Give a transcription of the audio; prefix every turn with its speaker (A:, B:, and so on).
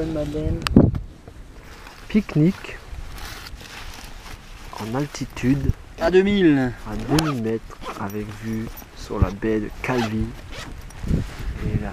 A: bonne Madeleine.
B: Pique-nique. En altitude.
A: À 2000
B: à 2000 mètres avec vue sur la baie de Calvi. Et la